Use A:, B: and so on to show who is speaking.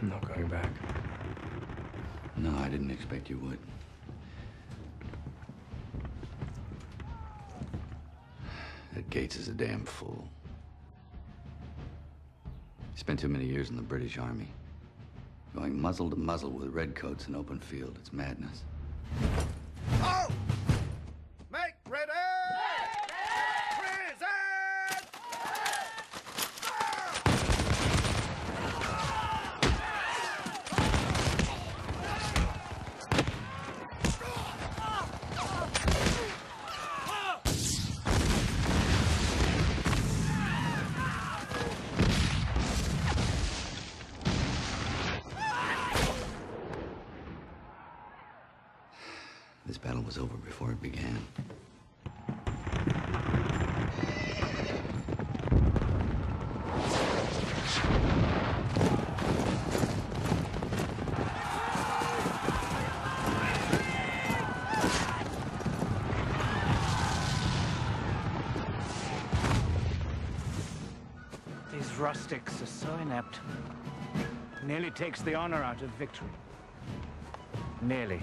A: I'm not going back.
B: No, I didn't expect you would. That Gates is a damn fool. He spent too many years in the British Army. Going muzzle to muzzle with redcoats in open field. It's madness. This battle was over before it began.
C: These rustics are so inept. Nearly takes the honor out of victory. Nearly.